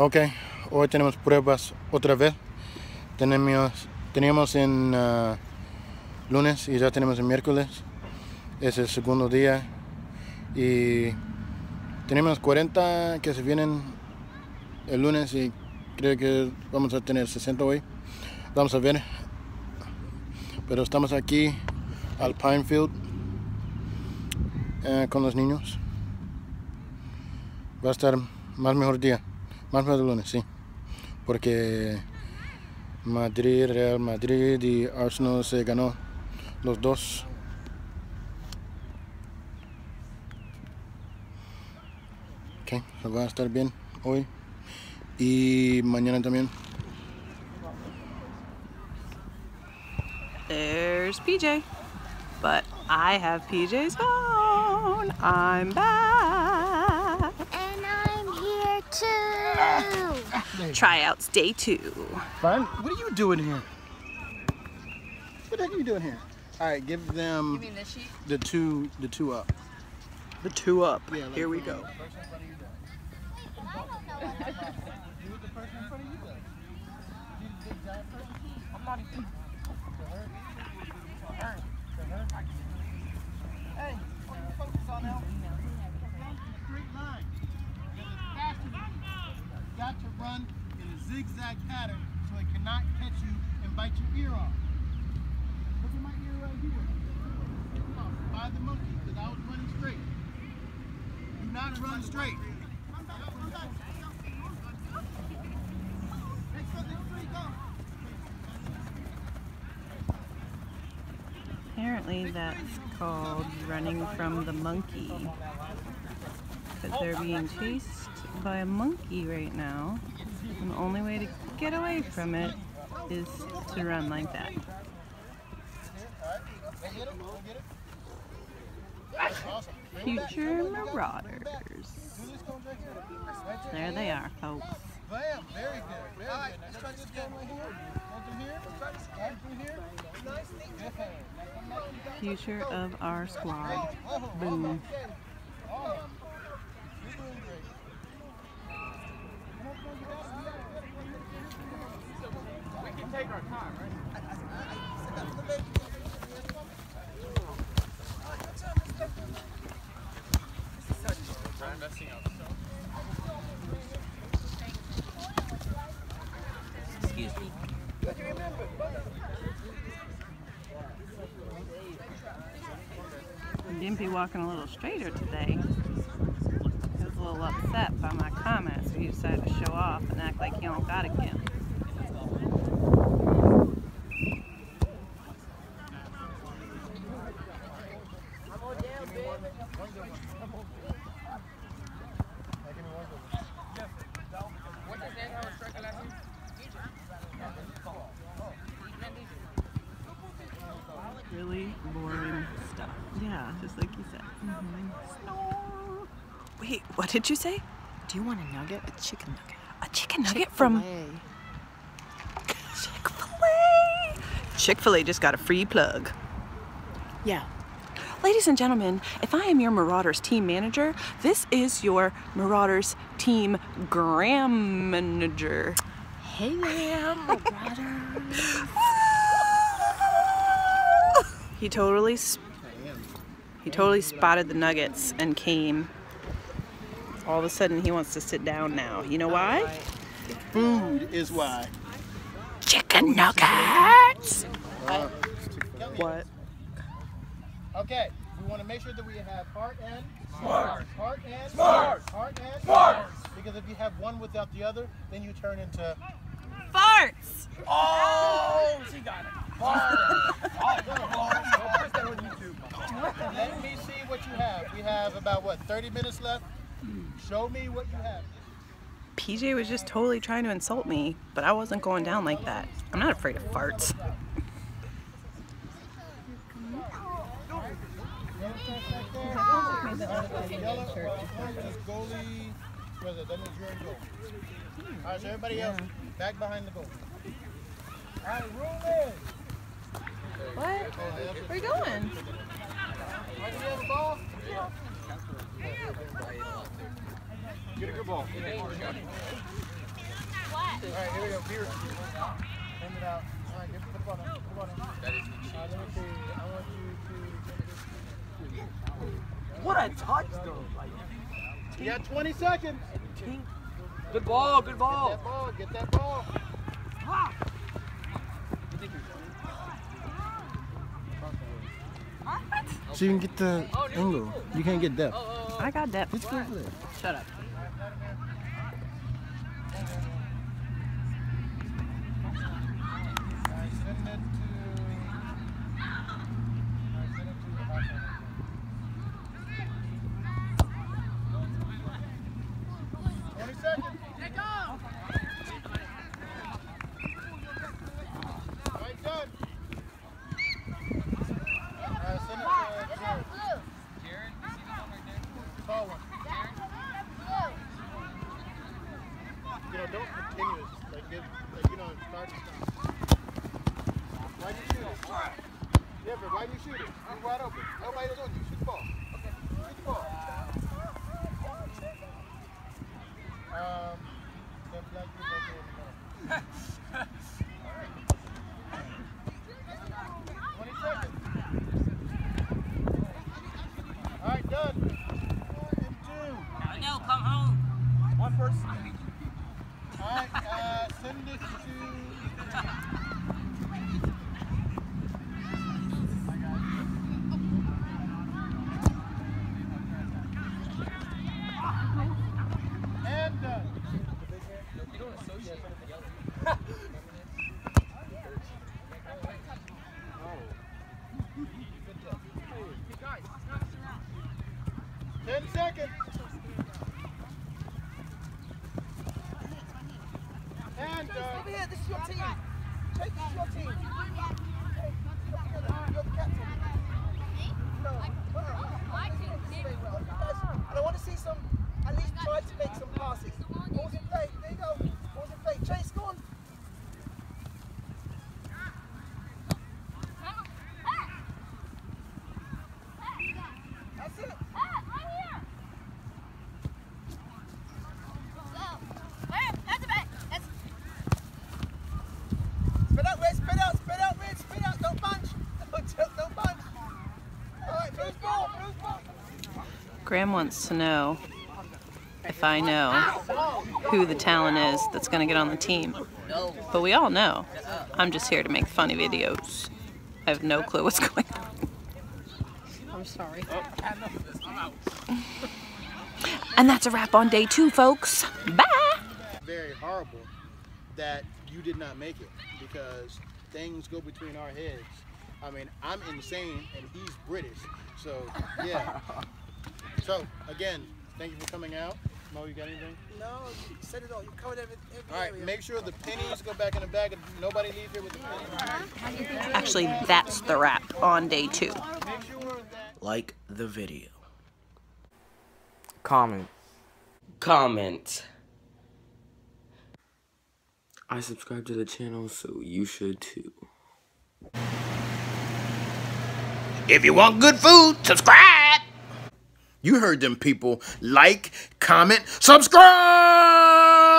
Ok, hoy tenemos pruebas otra vez. Tenemos, teníamos en uh, lunes y ya tenemos en miércoles. Es el segundo día. Y tenemos 40 que se vienen el lunes y creo que vamos a tener 60 hoy. Vamos a ver. Pero estamos aquí al Pinefield eh, con los niños. Va a estar más mejor día. Más de lunes, sí. Porque Madrid, Real Madrid y Arsenal se ganó los dos. Ok, se va a estar bien hoy y mañana también. There's PJ, but I have PJ's phone. I'm back. Too. Tryouts day two. Fine. What are you doing here? What the heck are you doing here? All right, give them the sheet? the two, the two up. The two up. Yeah, like Here we go. Hey, what are you focused on now? Straight line. Has to be. Got to run in a zigzag pattern so it cannot catch you and bite your ear off. Look at my ear right here. By the monkey, because I was running straight. Do not run straight. Apparently that's called running from the monkey. Because they're being chased by a monkey right now. And the only way to get away from it is to run like that. Future Marauders. There they are, folks. Bam, very good. Very good. Now try this game right here. Go through here. Right through here. Good. Future of our squad. Boom. okay. Oh, you're doing great. We can take our time, right? Excuse me. Dimpy walking a little straighter today. He was a little upset by my comments, so he decided to show off and act like he don't got it again. Really boring stuff. Yeah, just like you said. Snore. Wait, what did you say? Do you want a nugget? A chicken nugget. A chicken nugget from Chick-fil-A. Chick-fil-A. Chick-fil-A just got a free plug. Yeah. Ladies and gentlemen, if I am your Marauders team manager, this is your Marauders team gram manager. Hey there, Marauders. He totally, sp- he totally spotted the nuggets and came. All of a sudden, he wants to sit down now. You know why? Food is why. Chicken nuggets. Uh, what? Okay, we want to make sure that we have heart and smart. Heart and smart. Heart and smart. Because if you have one without the other, then you turn into. Farts. Oh, she got it. Let me see what you have. We have about what 30 minutes left. Show me what you have. PJ was just totally trying to insult me, but I wasn't going down like that. I'm not afraid of farts. Yellow, goalie. Was it? That means you're in goal. All right, so everybody else back behind the goal. All right, roll in. What? Where are you going? Right, do you have a ball? Get a good ball. Alright, here we go. Beer. Hand it out. Alright, get put the ball down. Put the ball down. That is the uh, let me see. I want you to. What a touch, though. Like, You got 20 seconds. good ball, good ball. That ball. Get that ball. So you can get the angle. You can't get depth. I got that. It's good for that. Shut up. Alright, send it to. Alright, send it to the hot hand. Twenty seconds. Alright, done. Alright, send it to Jared. Tall one. You know, don't continuous. Like, give, like, you know, start to stop. Why do you shoot it? Yeah, but why do you shoot it? You're wide open. Nobody does you. Shoot the ball. Okay. Shoot the ball. Um, the black dude right there in the middle. Twenty seconds. All right, done. One and two. I know, come home. One person. All right, uh, send it to. And done. Ten seconds. And uh, Over here, this is your team. Jake, is your team. Hey, you're the- you're the captain. No, well, very well. You guys, and I want to see some, at least try to make some passes. Balls in play. There you go. Balls in play. Chase, go on. That's it. Spit out, Red. Spit out. Spit out, Red. Spit out. Don't bunch. Don't, don't, don't bunch. All right, whose ball? Whose ball? Graham wants to know if I know who the talent is that's going to get on the team. But we all know. I'm just here to make funny videos. I have no clue what's going on. I'm sorry. And that's a wrap on day two, folks. Bye! very horrible that you did not make it because things go between our heads. I mean, I'm insane and he's British. So, yeah. so, again, thank you for coming out. Mo, you got anything? No, you said it all. You covered every, every All right, area. make sure the pennies go back in the bag and nobody leaves here with the pennies. Actually, that's the wrap on day two. Make sure that. like the video. comment. Comment. I subscribe to the channel, so you should too. If you want good food, subscribe. You heard them people. Like, comment, subscribe.